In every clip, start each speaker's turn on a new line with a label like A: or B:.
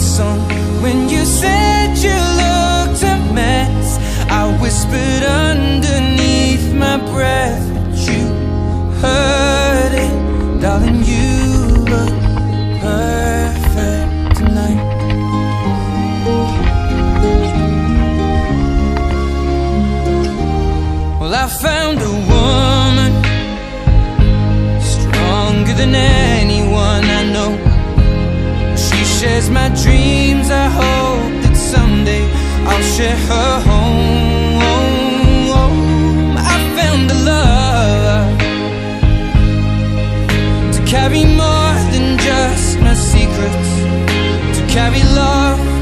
A: song. When you said you carry love.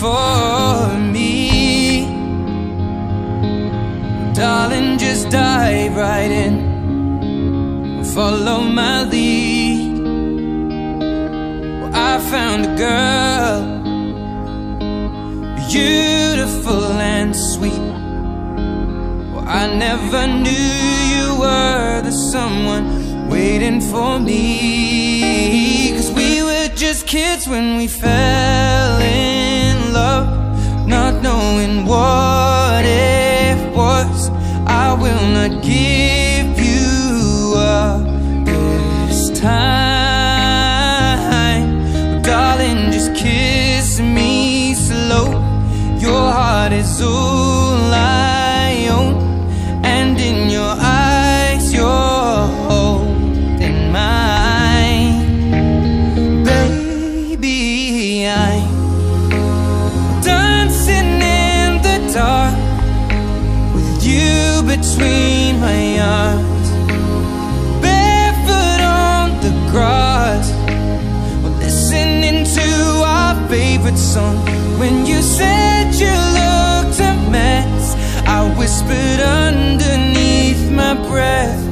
A: for me. Darling, just dive right in. Follow my lead. Well, I found a girl. Beautiful and sweet. Well, I never knew you were the someone waiting for me. Cause we were just kids when we fell in not knowing what if was. I will not give you up this time. But darling, just kiss me slow. Your heart is over. favorite song. When you said you looked a mess I whispered underneath my breath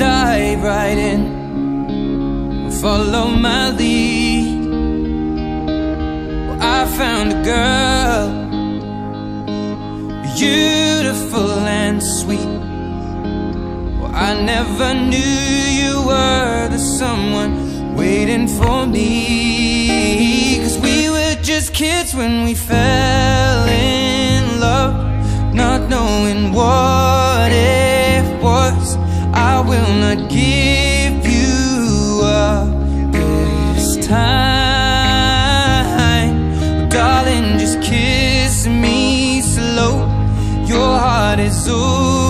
A: dive right in. Follow my lead. Well, I found a girl, beautiful and sweet. Well, I never knew you were the someone waiting for me. Cause we were just kids when we fell. give you up. This time. Darling, just kiss me slow. Your heart is over